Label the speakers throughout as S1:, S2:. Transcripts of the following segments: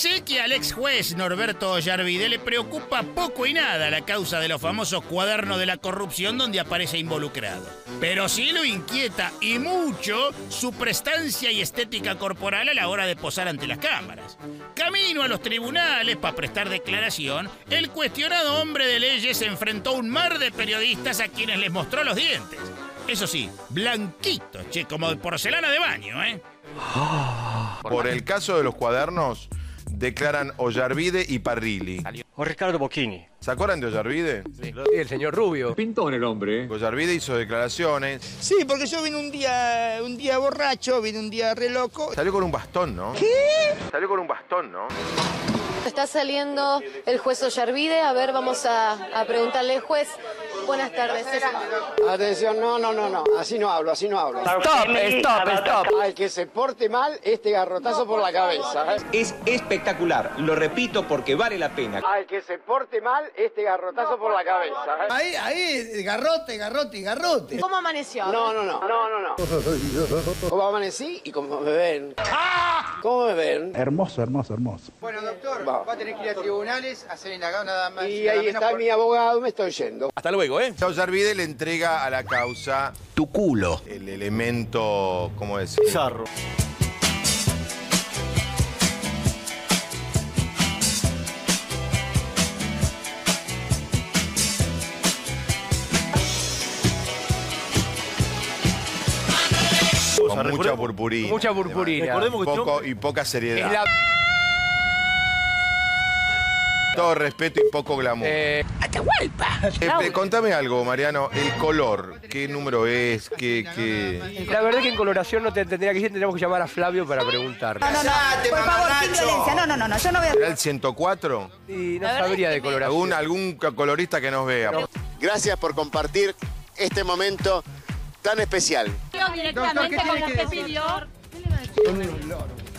S1: Parece que al ex juez Norberto Ollarvide le preocupa poco y nada la causa de los famosos cuadernos de la corrupción donde aparece involucrado. Pero sí lo inquieta y mucho su prestancia y estética corporal a la hora de posar ante las cámaras. Camino a los tribunales para prestar declaración, el cuestionado hombre de leyes enfrentó un mar de periodistas a quienes les mostró los dientes. Eso sí, blanquitos, che, como de porcelana de baño, ¿eh?
S2: Por el caso de los cuadernos, declaran Ollarvide y Parrilli.
S3: O Ricardo Bocchini.
S2: ¿Se acuerdan de Ollarvide?
S4: el señor Rubio.
S5: Pintón el hombre. ¿eh?
S2: Ollarvide hizo declaraciones.
S6: Sí, porque yo vine un día, un día borracho, vine un día re loco.
S2: Salió con un bastón, ¿no? ¿Qué? Salió con un bastón, ¿no?
S7: Está saliendo el juez Ollarvide. A ver, vamos a, a preguntarle al juez. Buenas tardes.
S8: Atención, no, no, no, no, así no hablo, así no hablo.
S4: Stop, stop, stop.
S8: Al que se porte mal, este garrotazo por la cabeza. ¿eh?
S5: Es espectacular. Lo repito porque vale la pena.
S8: Al que se porte mal, este garrotazo por la cabeza. ¿eh?
S6: Ahí, ahí, garrote, garrote garrote.
S7: ¿Cómo amaneció?
S8: No, no, no, no, no, no. ¿Cómo amanecí y cómo me ven? ¿Cómo me ven?
S9: Hermoso, hermoso, hermoso.
S6: Bueno, doctor,
S8: Va.
S6: va a tener que ir a tribunales, a hacer indagado nada más.
S8: Y
S6: nada
S8: ahí está
S6: por-
S8: mi abogado, me estoy yendo.
S5: Hasta luego, ¿eh?
S2: Ya Ollarvide le entrega a la causa
S5: Tu culo.
S2: el elemento, ¿cómo decir?
S3: Zarro.
S2: Mucha
S3: Recordemos-
S2: purpurina.
S4: Mucha purpurina.
S3: Recordemos que
S2: Poco,
S3: este
S2: y poca seriedad.
S4: Es la...
S2: Todo respeto y poco glamour.
S4: Eh,
S2: Eh, eh, contame algo, Mariano. El color, ¿qué número es? ¿Qué, qué...
S4: la verdad que en coloración no te tendría que decir, tendríamos que llamar a Flavio para preguntarle.
S6: No, no, no, por favor, sin violencia. No, no, no, no, yo no voy a...
S2: ¿Será el 104?
S4: Y no sabría de coloración.
S2: ¿Algún, algún colorista que nos vea.
S8: Gracias por compartir este momento tan especial.
S6: Doctor, ¿qué tiene que decir?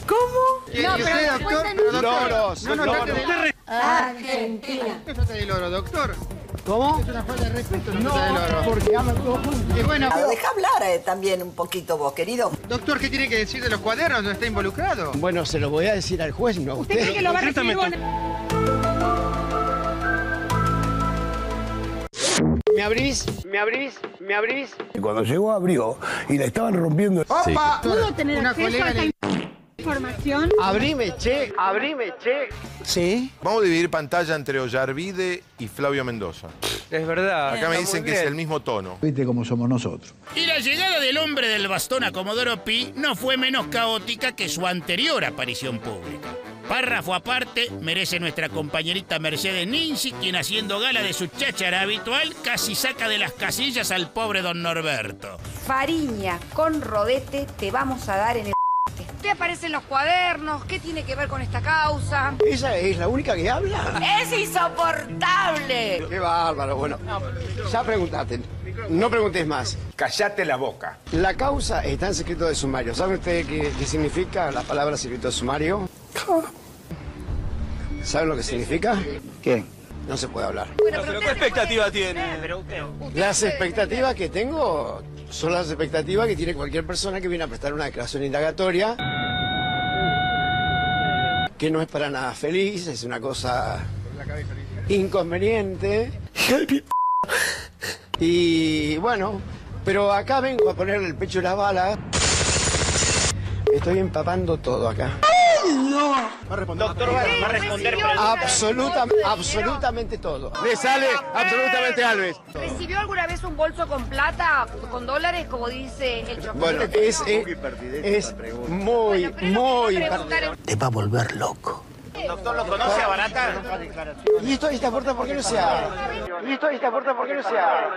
S7: ¿Cómo?
S6: No, pero doctor, pero doctor.
S8: Loros,
S6: No, no,
S8: loros.
S6: trate de...
S7: Argentina.
S6: ¿Qué falta de loro, doctor?
S8: ¿Cómo?
S6: Es una falta de respeto, no, falta de loro.
S8: porque todos juntos.
S6: Y bueno,
S10: Deja hablar eh, también un poquito vos, querido.
S6: doctor, ¿qué tiene que decir de los cuadernos? ¿No está involucrado?
S8: Bueno, se lo voy a decir al juez, no a usted.
S7: que lo va a recibir
S8: ¿Me abrís? ¿Me abrís? ¿Me abrís?
S9: Y cuando llegó abrió y la estaban rompiendo.
S6: ¡Opa!
S7: ¿Pudo tener
S6: Una
S7: acceso
S6: colega
S7: a esta
S6: le...
S7: información?
S8: Abrime, che, abrime, che.
S6: Sí.
S2: Vamos a dividir pantalla entre Ollarvide y Flavio Mendoza.
S4: Es verdad.
S2: Acá me dicen que es el mismo tono.
S9: Viste cómo somos nosotros.
S1: Y la llegada del hombre del bastón a Comodoro Pi no fue menos caótica que su anterior aparición pública. Párrafo aparte, merece nuestra compañerita Mercedes Ninzi, quien haciendo gala de su cháchara habitual, casi saca de las casillas al pobre don Norberto.
S10: Fariña con rodete te vamos a dar en el...
S7: ¿Qué aparecen los cuadernos? ¿Qué tiene que ver con esta causa?
S8: ¿Esa es la única que habla?
S7: ¡Es insoportable!
S8: Qué bárbaro, bueno. Ya preguntaste. No preguntes más.
S5: Callate la boca.
S8: La causa está en secreto de sumario. ¿Sabe usted qué, qué significa la palabra secreto de sumario? ¿Sabe lo que significa?
S9: ¿Qué?
S8: No se puede hablar.
S3: Pero ¿qué expectativa tiene?
S8: Las expectativas que tengo son las expectativas que tiene cualquier persona que viene a prestar una declaración indagatoria. Que no es para nada feliz, es una cosa inconveniente. Y bueno, pero acá vengo a ponerle el pecho y las balas. Estoy empapando todo acá.
S3: Doctor, va a responder.
S8: Absoluta, absolutamente todo. Le sale absolutamente Alves.
S7: ¿Recibió alguna vez un bolso con plata, con dólares, como dice el chofer?
S8: Bueno, es, es, es muy, muy...
S9: Te va a volver loco.
S3: Doctor, ¿lo conoce a Barata?
S8: ¿Y esto, esta puerta por qué no se abre? ¿Y esto, esta puerta por qué no se abre?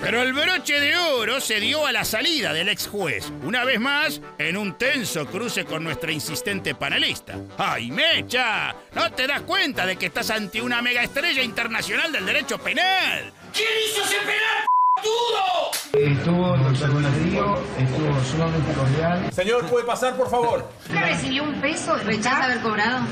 S1: Pero el broche de oro se dio a la salida del ex juez, una vez más en un tenso cruce con nuestra insistente panelista. ¡Ay, Mecha! ¿No te das cuenta de que estás ante una mega estrella internacional del derecho penal? ¿Quién hizo ese penal,
S9: Estuvo, doctor Bonadío, estuvo sumamente cordial.
S5: Señor, ¿puede pasar, por favor?
S7: ¿Recibió un peso? ¿Rechaza haber cobrado?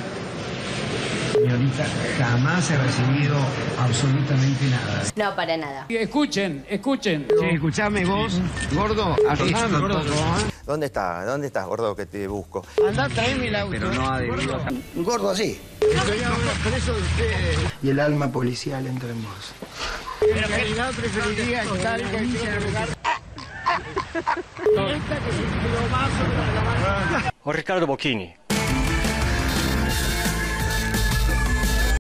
S8: Señorita, jamás he recibido absolutamente nada.
S11: No, para nada.
S12: Escuchen, escuchen.
S8: Sí, escuchame vos, gordo, asustame, gordo.
S13: ¿Dónde está? ¿Dónde estás, gordo, que te busco?
S1: Andá, traeme el auto.
S8: Pero no ha debido...
S14: Un gordo así.
S8: Y el alma policial entre vos.
S1: En realidad preferiría estar en cualquier lugar.
S15: O Ricardo Bocchini.